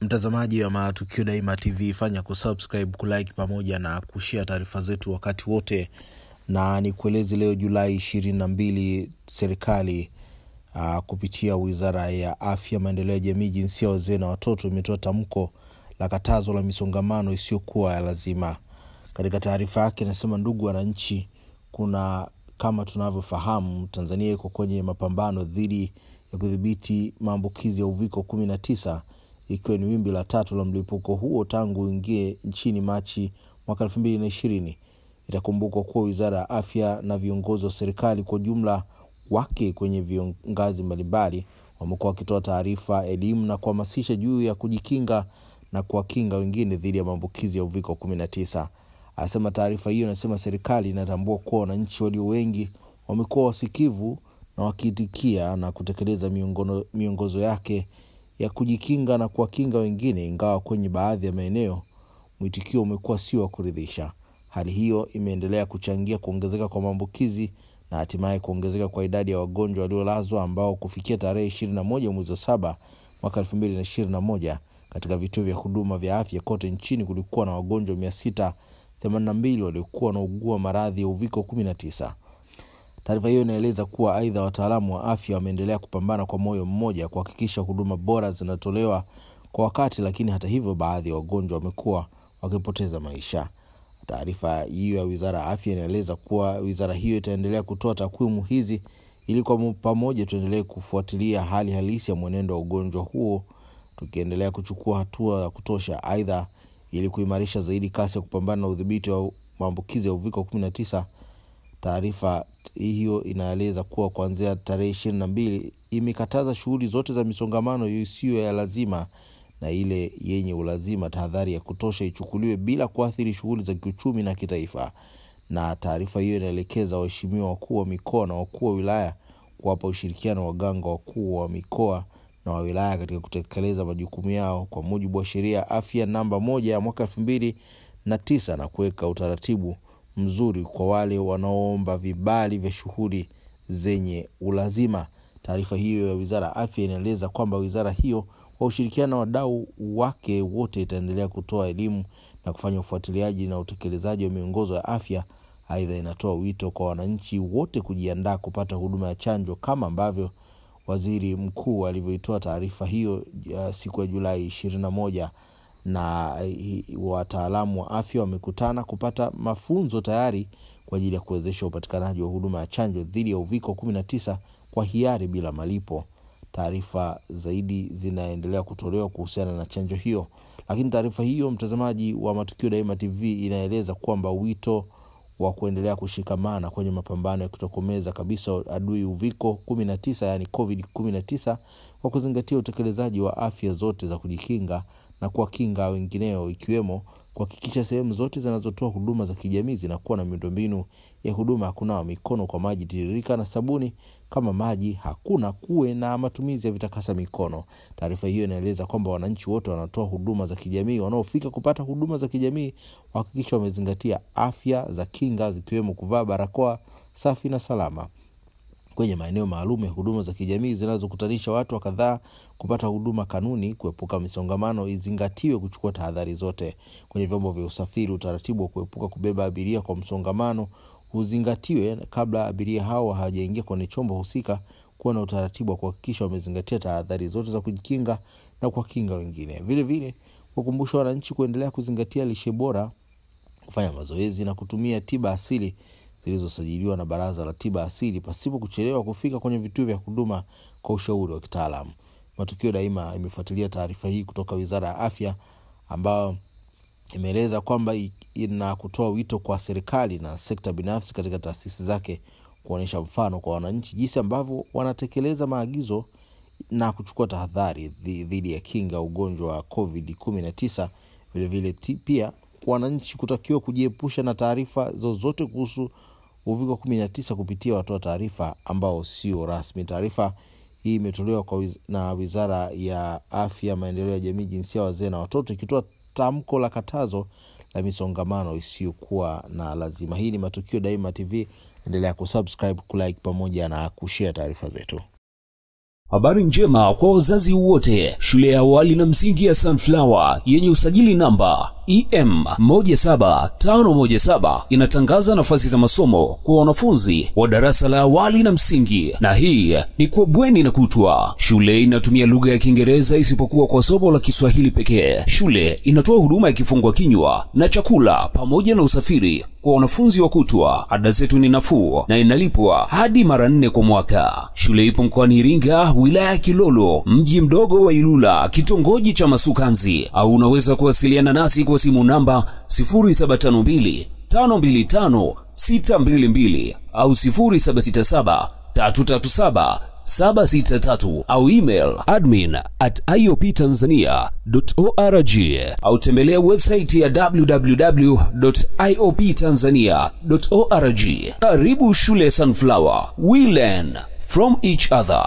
mtazamaji wa matukio daima tv fanya kusubscribe kulike pamoja na kushia taarifa zetu wakati wote. Na ni kueleze leo julai ishirini na mbili serikali uh, kupitia wizara ya afya maendeleo ya jamii jinsia wazee na watoto imetoa tamko la katazo la misongamano isiyokuwa ya lazima. Katika taarifa yake inasema ndugu wananchi kuna kama tunavyofahamu tanzania iko kwenye mapambano dhidi ya kudhibiti maambukizi ya uviko kumi na tisa ikiwa ni wimbi la tatu la mlipuko huo tangu uingie nchini machi mwaka elfu mbili na ishirini. Itakumbukwa kuwa wizara ya afya na viongozi wa serikali kwa ujumla wake kwenye viongazi mbalimbali wamekuwa wakitoa taarifa elimu na kuhamasisha juu ya kujikinga na kuwakinga wengine dhidi ya maambukizi ya uviko kumi na tisa. Anasema taarifa hiyo inasema serikali inatambua kuwa wananchi walio wengi wamekuwa wasikivu na wakiitikia na kutekeleza miongozo yake ya kujikinga na kuwakinga wengine ingawa kwenye baadhi ya maeneo mwitikio umekuwa sio wa kuridhisha. Hali hiyo imeendelea kuchangia kuongezeka kwa maambukizi na hatimaye kuongezeka kwa idadi ya wagonjwa waliolazwa ambao kufikia tarehe ishirini na moja mwezi wa saba mwaka elfu mbili na ishirini na moja katika vituo vya huduma vya afya kote nchini kulikuwa na wagonjwa mia sita themanini na mbili waliokuwa wanaugua maradhi ya uviko kumi na tisa taarifa hiyo inaeleza kuwa aidha wataalamu wa afya wameendelea kupambana kwa moyo mmoja kuhakikisha huduma bora zinatolewa kwa wakati lakini hata hivyo baadhi ya wagonjwa wamekuwa wakipoteza maisha. Taarifa hiyo ya wizara ya afya inaeleza kuwa wizara hiyo itaendelea kutoa takwimu hizi ili kwa pamoja tuendelee kufuatilia hali halisi ya mwenendo wa ugonjwa huo tukiendelea kuchukua hatua ya kutosha. Aidha ili kuimarisha zaidi kasi ya kupambana na udhibiti wa maambukizi ya uviko 19 taarifa hiyo inaeleza kuwa kuanzia tarehe ishirini na mbili imekataza shughuli zote za misongamano isiyo ya lazima na ile yenye ulazima. Tahadhari ya kutosha ichukuliwe bila kuathiri shughuli za kiuchumi na kitaifa. Na taarifa hiyo inaelekeza waheshimiwa wakuu wa mikoa na wakuu wa wilaya kuwapa ushirikiano waganga wakuu wa mikoa na wa wilaya katika kutekeleza majukumu yao kwa mujibu wa sheria ya afya namba moja ya mwaka elfu mbili na tisa na kuweka utaratibu mzuri kwa wale wanaoomba vibali vya shughuli zenye ulazima. Taarifa hiyo ya wizara ya afya inaeleza kwamba wizara hiyo kwa ushirikiano na wadau wake wote itaendelea kutoa elimu na kufanya ufuatiliaji na utekelezaji wa miongozo ya afya. Aidha inatoa wito kwa wananchi wote kujiandaa kupata huduma ya chanjo kama ambavyo waziri mkuu alivyoitoa taarifa hiyo ya siku ya julai ishirini na moja na wataalamu wa afya wamekutana kupata mafunzo tayari kwa ajili ya kuwezesha upatikanaji wa huduma ya chanjo dhidi ya uviko 19 kwa hiari bila malipo. Taarifa zaidi zinaendelea kutolewa kuhusiana na chanjo hiyo. Lakini taarifa hiyo mtazamaji wa matukio daima tv inaeleza kwamba wito wa kuendelea kushikamana kwenye mapambano ya kutokomeza kabisa adui uviko 19 yani covid 19 kwa kuzingatia utekelezaji wa afya zote za kujikinga na kuwakinga wengineo ikiwemo kuhakikisha sehemu zote zinazotoa huduma za kijamii zinakuwa na miundombinu ya huduma. Ya kunawa mikono kwa maji tiririka na sabuni. Kama maji hakuna kuwe na matumizi ya vitakasa mikono. Taarifa hiyo inaeleza kwamba wananchi wote wanatoa huduma za kijamii. Wanaofika kupata huduma za kijamii wahakikisha wamezingatia afya za kinga zikiwemo kuvaa barakoa safi na salama kwenye maeneo maalum ya huduma za kijamii zinazokutanisha watu wa kadhaa kupata huduma kanuni kuepuka misongamano izingatiwe kuchukua tahadhari zote. Kwenye vyombo vya usafiri utaratibu wa kuepuka kubeba abiria kwa msongamano huzingatiwe kabla abiria hao hawajaingia kwenye chombo husika kuwa na utaratibu wa kuhakikisha wamezingatia tahadhari zote za kujikinga na kuwakinga wengine. Vilevile vile kukumbusha wananchi kuendelea kuzingatia lishe bora kufanya mazoezi na kutumia tiba asili zilizosajiliwa na baraza la tiba asili pasipo kuchelewa kufika kwenye vituo vya huduma kwa ushauri wa kitaalamu. Matukio daima imefuatilia taarifa hii kutoka wizara ya afya ambayo imeeleza kwamba ina kutoa wito kwa serikali na sekta binafsi katika taasisi zake kuonyesha mfano kwa wananchi jinsi ambavyo wanatekeleza maagizo na kuchukua tahadhari dhidi ya kinga ugonjwa wa covid 19 vilevile pia wananchi kutakiwa kujiepusha na taarifa zozote kuhusu uviko 19 kupitia watoa taarifa ambao sio rasmi. Taarifa hii imetolewa wiz, na wizara ya afya maendeleo ya jamii jinsia wazee na watoto ikitoa tamko la katazo la misongamano isiyokuwa na lazima. Hii ni matukio daima tv endelea kusubscribe kulike pamoja na kushare taarifa zetu Habari njema kwa wazazi wote. Shule ya awali na msingi ya Sunflower yenye usajili namba EM 17517 inatangaza nafasi za masomo kwa wanafunzi wa darasa la awali na msingi, na hii ni kwa bweni na kutwa. Shule inatumia lugha ya Kiingereza isipokuwa kwa somo la Kiswahili pekee. Shule inatoa huduma ya kifungua kinywa na chakula pamoja na usafiri kwa wanafunzi wa kutwa. Ada zetu ni nafuu na inalipwa hadi mara nne kwa mwaka. Shule ipo mkoani Iringa, wilaya ya Kilolo, mji mdogo wa Ilula, kitongoji cha Masukanzi, au unaweza kuwasiliana nasi kwa simu namba 0752 525 622 au 0767 337 763 au email admin at ioptanzania.org au tembelea website ya www.ioptanzania.org. Karibu shule Sunflower. We learn from each other.